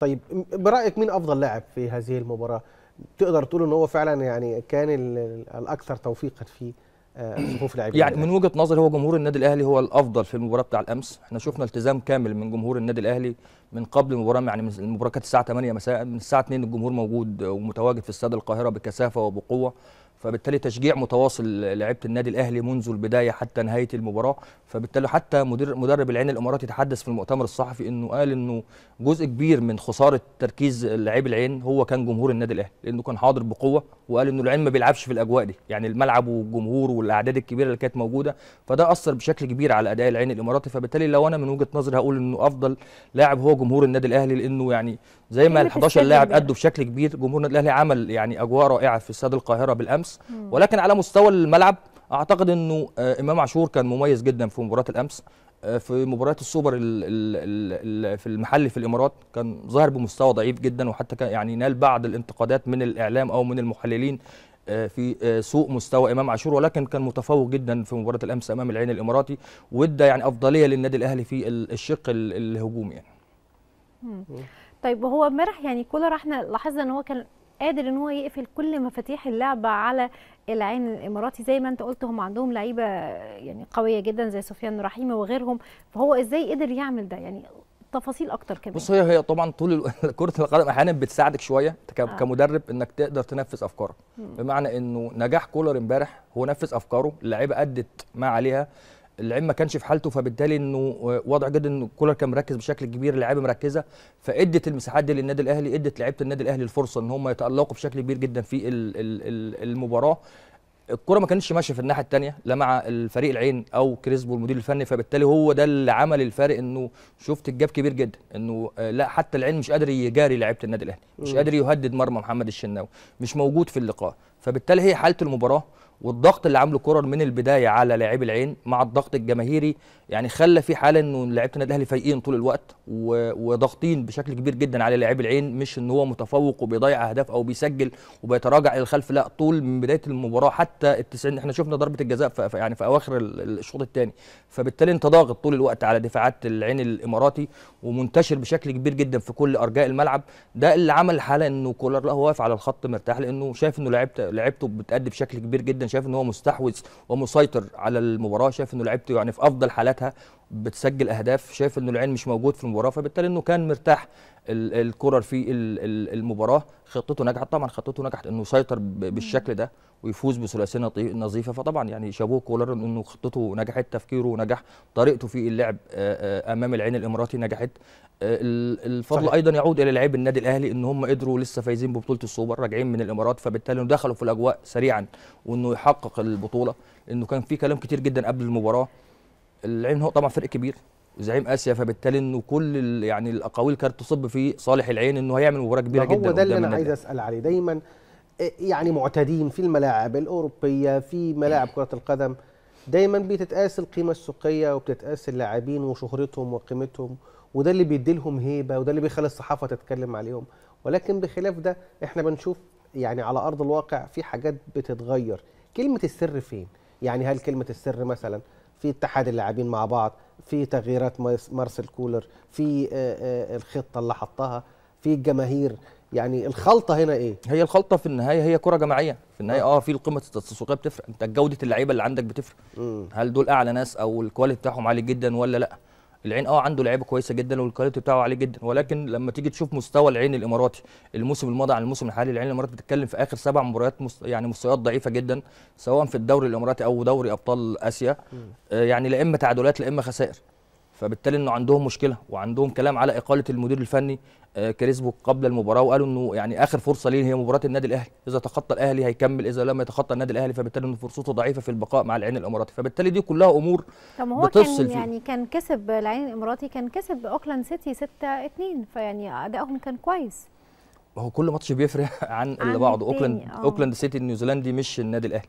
طيب برأيك مين أفضل لاعب في هذه المباراة؟ تقدر تقول إن هو فعلا يعني كان الأكثر توفيقا في صفوف لاعبين يعني من وجهة نظري هو جمهور النادي الأهلي هو الأفضل في المباراة بتاع الأمس. إحنا شفنا التزام كامل من جمهور النادي الأهلي من قبل المباراة يعني المباراة كانت الساعة 8 مساء من الساعة 2 الجمهور موجود ومتواجد في استاد القاهرة بكثافة وبقوة. فبالتالي تشجيع متواصل لعيبة النادي الأهلي منذ البداية حتى نهاية المباراة. فبالتالي حتى مدير مدرب العين الاماراتي تحدث في المؤتمر الصحفي إنه قال إنه جزء كبير من خسارة تركيز لاعبي العين هو كان جمهور النادي الأهلي لأنه كان حاضر بقوة وقال إنه العين ما بيلعبش في الأجواء دي. يعني الملعب والجمهور والأعداد الكبيرة اللي كانت موجودة فده أثر بشكل كبير على أداء العين الإماراتي. فبالتالي لو أنا من وجهة نظري هقول إنه أفضل لاعب هو جمهور النادي الأهلي لأنه يعني زي ما ال 11 لاعب أدوا بشكل كبير جمهور النادي الأهلي عمل يعني أجواء رائعة في استاد القاهرة بالأمس. ولكن على مستوى الملعب أعتقد إنه إمام عاشور كان مميز جدا في مباراة الأمس. في مباريات السوبر ال ال ال في المحلي في الإمارات كان ظاهر بمستوى ضعيف جدا وحتى كان يعني نال بعض الانتقادات من الإعلام أو من المحللين في سوء مستوى إمام عاشور ولكن كان متفوق جدا في مباراة الأمس أمام العين الإماراتي وادى يعني أفضلية للنادي الأهلي في الشق الهجومي يعني. طيب وهو امبارح يعني كولر إحنا لاحظنا إن هو كان قادر إن هو يقفل كل مفاتيح اللعبة على العين الإماراتي. زي ما أنت قلت هم عندهم لعيبة يعني قوية جدا زي سفيان رحيمه وغيرهم. فهو إزاي قدر يعمل ده؟ يعني تفاصيل أكتر كمان. بص هي هي طبعا طول كرة القدم أحيانا بتساعدك شوية آه. كمدرب إنك تقدر تنفذ افكارك بمعنى إنه نجاح كولر امبارح هو نفذ أفكاره اللعيبة أدت ما عليها. اللعيب ما كانش في حالته فبالتالي إنه واضح جدا إن كولر كان مركز بشكل كبير اللعيبة مركزة فإدت المساحات دي للنادي الأهلي إدت لعيبة النادي الأهلي الفرصة إن هم يتألقوا بشكل كبير جدا في المباراة. الكرة ما كانتش ماشية في الناحية الثانية لا مع الفريق العين أو كريسبو المدير الفني فبالتالي هو ده اللي عمل الفارق إنه شفت الجاب كبير جدا إنه لا حتى العين مش قادر يجاري لعيبة النادي الأهلي مش قادر يهدد مرمى محمد الشناوي مش موجود في اللقاء. فبالتالي هي حالة المباراة. والضغط اللي عامله كولر من البداية على لاعبي العين مع الضغط الجماهيري يعني خلى في حالة إنه لعيبة النادي الأهلي فايقين طول الوقت وضاغطين بشكل كبير جدا على لاعبي العين مش إن هو متفوق وبيضيع أهداف أو بيسجل وبيتراجع إلى الخلف لا طول من بداية المباراة حتى ال 90 إحنا شفنا ضربة الجزاء في يعني في أواخر الشوط الثاني. فبالتالي أنت ضاغط طول الوقت على دفاعات العين الإماراتي ومنتشر بشكل كبير جدا في كل أرجاء الملعب. ده اللي عمل حالة إنه كولر لا هو واقف على الخط مرتاح لأنه شايف إنه لعيبته لعيبته بتأدي بشكل كبير جدا شايف إن هو مستحوذ ومسيطر على المباراة شايف إنه لعيبته يعني في أفضل حالاتها بتسجل أهداف شايف إنه العين مش موجود في المباراة فبالتالي إنه كان مرتاح الكرر في المباراة. خطته نجحت طبعا. خطته نجحت إنه يسيطر بالشكل ده ويفوز بثلاثية نظيفة. فطبعا يعني شابوه كولر إنه خطته نجحت تفكيره نجح طريقته في اللعب أمام العين الإماراتي نجحت. الفضل صحيح. أيضا يعود إلى لاعبي النادي الأهلي إن هم قدروا لسه فايزين ببطولة السوبر راجعين من الإمارات. فبالتالي دخلوا في الأجواء سريعا وإنه يحقق البطولة. إنه كان في كلام كتير جدا قبل المباراة. العين هو طبعا فرق كبير. زعيم آسيا فبالتالي إنه كل يعني الأقاويل كانت تصب في صالح العين إنه هيعمل مباراة كبيرة جدا هو ده اللي أنا عايز أسأل عليه. دايما يعني معتادين في الملاعب الأوروبية في ملاعب كرة القدم دايما بتتقاس القيمة السوقيه وبتتقاس اللاعبين وشهرتهم وقيمتهم وده اللي بيدي لهم هيبة وده اللي بيخلي الصحافة تتكلم عليهم. ولكن بخلاف ده إحنا بنشوف يعني على أرض الواقع في حاجات بتتغير. كلمة السر فين؟ يعني هل كلمة السر مثلا في اتحاد اللاعبين مع بعض في تغييرات مارسيل كولر في الخطة اللي حطها في الجماهير يعني الخلطة هنا إيه؟ هي الخلطة في النهاية هي كرة جماعية. في النهاية آه. في القيمه التسويقية بتفرق. أنت جودة اللعيبة اللي عندك بتفرق. مم. هل دول أعلى ناس أو ال quality بتاعهم عالي جدا ولا لأ؟ العين آه عنده لعيبة كويسة جدا وال quality بتاعه عالي جدا ولكن لما تيجي تشوف مستوى العين الإماراتي الموسم الماضي عن الموسم الحالي العين الإماراتي بتتكلم في آخر سبع مباريات مست... يعني مستويات ضعيفة جدا سواء في الدوري الإماراتي أو دوري أبطال آسيا آه يعني لا إما تعادلات لا إما خسائر. فبالتالي انه عندهم مشكلة وعندهم كلام على إقالة المدير الفني آه كريسبو قبل المباراة وقالوا إنه يعني آخر فرصة ليه هي مباراة النادي الأهلي. إذا تخطى الأهلي هيكمل إذا لم يتخطى النادي الأهلي فبالتالي إنه فرصته ضعيفة في البقاء مع العين الإماراتي. فبالتالي دي كلها أمور طب هو كان يعني كان كسب العين الإماراتي كان كسب أوكلاند سيتي 6 2 فيعني ادائهم كان كويس. هو كل ماتش بيفرق عن, عن اللي بعضه أوكلاند أوه. أوكلاند سيتي النيوزيلندي مش النادي الأهلي.